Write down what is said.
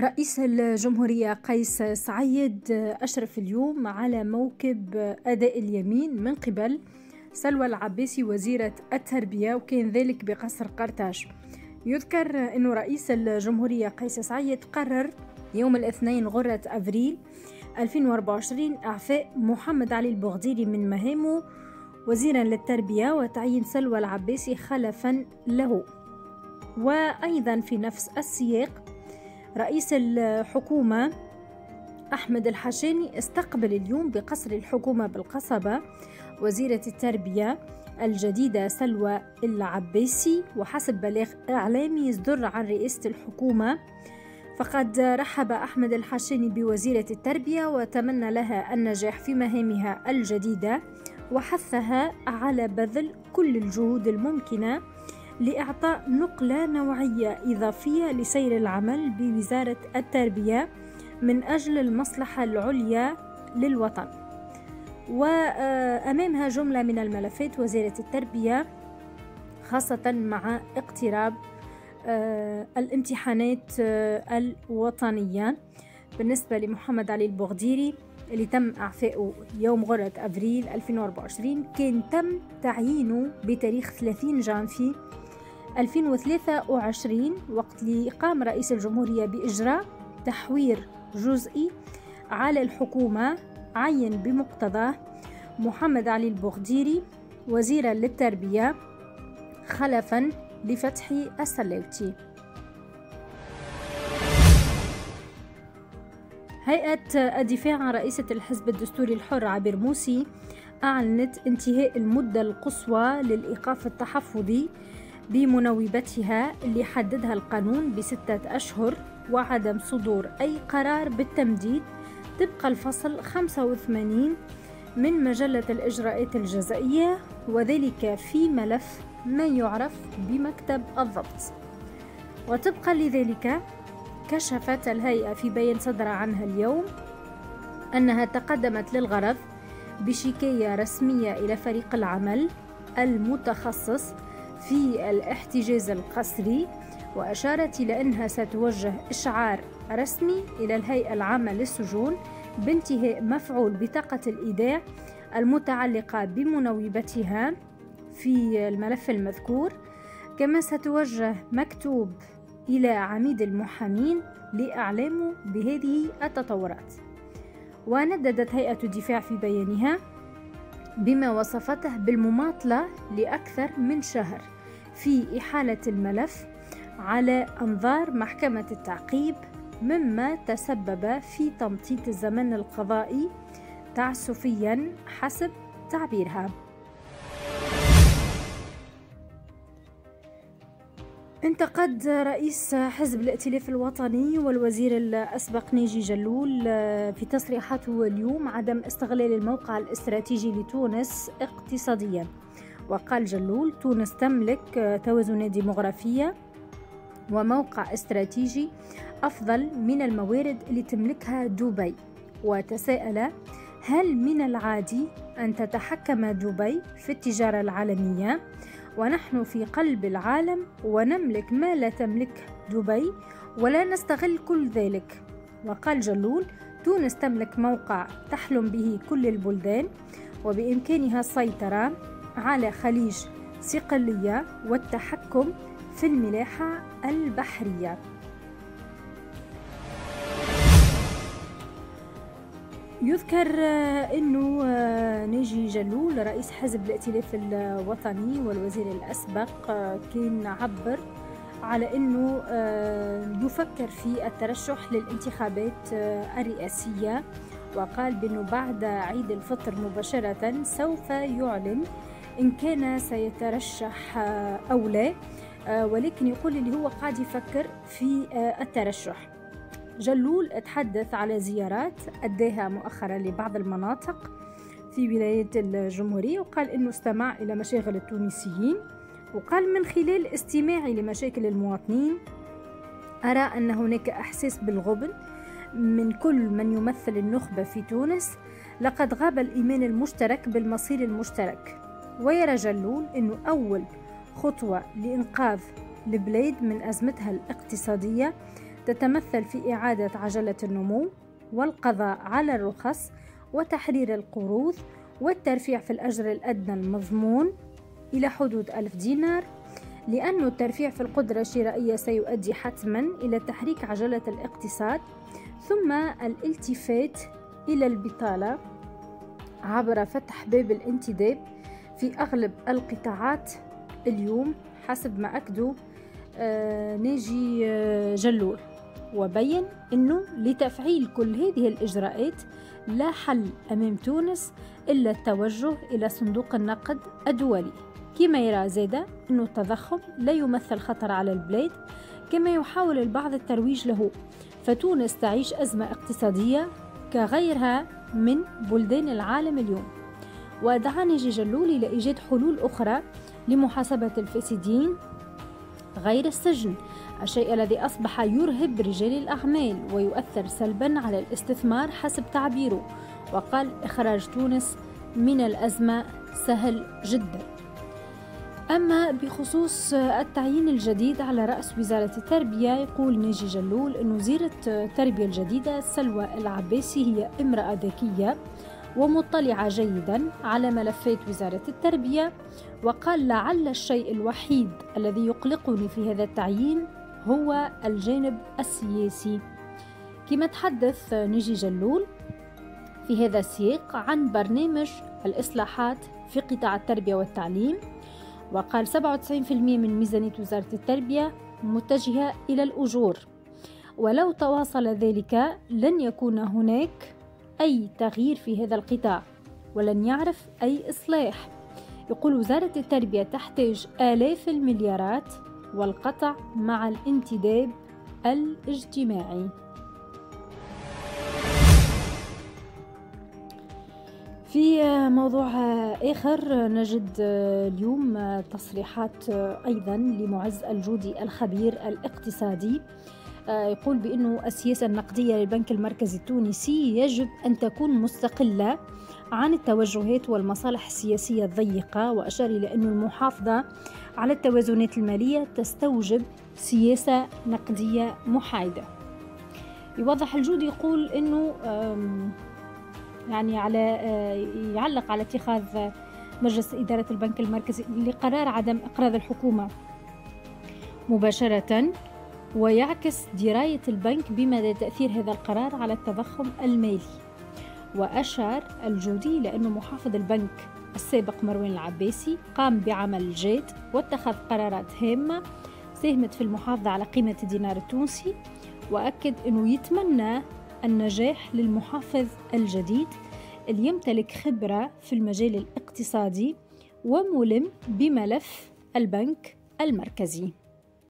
رئيس الجمهورية قيس سعيد أشرف اليوم على موكب أداء اليمين من قبل سلوى العباسي وزيرة التربية وكان ذلك بقصر قرطاج. يذكر أن رئيس الجمهورية قيس سعيد قرر يوم الاثنين غرة أفريل 2024 إعفاء محمد علي البغديري من مهامه وزيرا للتربية وتعيين سلوى العباسي خلفا له. وأيضا في نفس السياق رئيس الحكومة أحمد الحشاني استقبل اليوم بقصر الحكومة بالقصبة وزيرة التربية الجديدة سلوى العباسي وحسب بلاغ إعلامي يصدر عن رئاسة الحكومة. فقد رحب أحمد الحشاني بوزيرة التربية وتمنى لها النجاح في مهامها الجديدة وحثها على بذل كل الجهود الممكنة لإعطاء نقلة نوعية إضافية لسير العمل بوزارة التربية من أجل المصلحة العليا للوطن. وأمامها جملة من الملفات وزارة التربية خاصة مع اقتراب آه، الامتحانات آه، الوطنية. بالنسبة لمحمد علي البغديري اللي تم إعفائه يوم غرة أبريل 2024 كان تم تعيينه بتاريخ 30 جانفي 2023 وقت اللي قام رئيس الجمهورية بإجراء تحوير جزئي على الحكومة عين بمقتضاه محمد علي البغديري وزيرا للتربية خلفا لفتحي السلاوتي هيئة الدفاع عن رئيسة الحزب الدستوري الحر عبير موسي أعلنت انتهاء المدة القصوى للإيقاف التحفظي بمنوبتها اللي حددها القانون بستة أشهر وعدم صدور أي قرار بالتمديد طبق الفصل 85 من مجلة الإجراءات الجزائية وذلك في ملف ما يعرف بمكتب الضبط. وطبقا لذلك كشفت الهيئة في بيان صدر عنها اليوم أنها تقدمت للغرض بشكاية رسمية إلى فريق العمل المتخصص في الاحتجاز القسري وأشارت إلى أنها ستوجه إشعار رسمي إلى الهيئة العامة للسجون بانتهاء مفعول بطاقة الإيداع المتعلقة بمنوبتها في الملف المذكور. كما ستوجه مكتوب إلى عميد المحامين لإعلامه بهذه التطورات. ونددت هيئة الدفاع في بيانها بما وصفته بالمماطلة لأكثر من شهر. في إحالة الملف على أنظار محكمة التعقيب مما تسبب في تمطيط الزمن القضائي تعسفيا حسب تعبيرها. انتقد رئيس حزب الائتلاف الوطني والوزير الأسبق نيجي جلول في تصريحاته اليوم عدم استغلال الموقع الاستراتيجي لتونس اقتصاديا. وقال جلول تونس تملك توازنات ديمغرافية وموقع استراتيجي أفضل من الموارد اللي تملكها دبي وتساءل هل من العادي أن تتحكم دبي في التجارة العالمية؟ ونحن في قلب العالم ونملك ما لا تملك دبي ولا نستغل كل ذلك. وقال جلول تونس تملك موقع تحلم به كل البلدان وبإمكانها السيطرة على خليج صقلية والتحكم في الملاحة البحرية. يذكر إنه ناجي جلول رئيس حزب الائتلاف الوطني والوزير الأسبق كان عبر على إنه يفكر في الترشح للانتخابات الرئاسية وقال بأنه بعد عيد الفطر مباشرة سوف يعلن إن كان سيترشح أو لا ولكن يقول اللي هو قاعد يفكر في الترشح. جلول تحدث على زيارات أداها مؤخرا لبعض المناطق في ولاية الجمهورية وقال أنه استمع إلى مشاغل التونسيين وقال من خلال استماعي لمشاكل المواطنين أرى أن هناك إحساس بالغبن من كل من يمثل النخبة في تونس لقد غاب الإيمان المشترك بالمصير المشترك. ويرى جلول أنه أول خطوة لإنقاذ البلاد من أزمتها الاقتصادية تتمثل في إعادة عجلة النمو والقضاء على الرخص وتحرير القروض والترفيع في الأجر الأدنى المضمون إلى حدود ألف دينار لأن الترفيع في القدرة الشرائية سيؤدي حتما إلى تحريك عجلة الاقتصاد ثم الالتفات إلى البطالة عبر فتح باب الانتداب في أغلب القطاعات اليوم حسب ما أكدوا آه ناجي آه جلول. وبين أنه لتفعيل كل هذه الإجراءات لا حل أمام تونس إلا التوجه إلى صندوق النقد الدولي. كما يرى زيدا أن التضخم لا يمثل خطر على البلاد كما يحاول البعض الترويج له. فتونس تعيش أزمة اقتصادية كغيرها من بلدان العالم اليوم. ودعا نجي جلول إلى إيجاد حلول أخرى لمحاسبة الفاسدين غير السجن. الشيء الذي أصبح يرهب رجال الأعمال ويؤثر سلبا على الاستثمار حسب تعبيره وقال إخراج تونس من الأزمة سهل جدا. أما بخصوص التعيين الجديد على رأس وزارة التربية يقول ناجي جلول أن وزيرة التربية الجديدة سلوى العباسي هي امرأة ذكية ومطلعة جيدا على ملفات وزارة التربية وقال لعل الشيء الوحيد الذي يقلقني في هذا التعيين هو الجانب السياسي. كما تحدث نيجي جلول في هذا السياق عن برنامج الإصلاحات في قطاع التربية والتعليم وقال 97% من ميزانية وزارة التربية متجهة إلى الأجور. ولو تواصل ذلك لن يكون هناك أي تغيير في هذا القطاع ولن يعرف أي إصلاح. يقول وزارة التربية تحتاج آلاف المليارات والقطع مع الانتداب الاجتماعي. في موضوع آخر نجد اليوم تصريحات أيضا لمعز الجودي الخبير الاقتصادي. يقول بأنه السياسة النقدية للبنك المركزي التونسي يجب أن تكون مستقلة عن التوجهات والمصالح السياسية الضيقة وأشار إلى أن المحافظة على التوازنات المالية تستوجب سياسة نقدية محايدة. يوضح الجود يقول أنه يعني على يعلق على اتخاذ مجلس إدارة البنك المركزي لقرار عدم إقراض الحكومة مباشرة. ويعكس دراية البنك بمدى تأثير هذا القرار على التضخم المالي. وأشار الجودي لأن محافظ البنك السابق مروان العباسي قام بعمل جاد واتخذ قرارات هامة ساهمت في المحافظة على قيمة الدينار التونسي وأكد أنه يتمنى النجاح للمحافظ الجديد اللي يمتلك خبرة في المجال الاقتصادي وملم بملف البنك المركزي.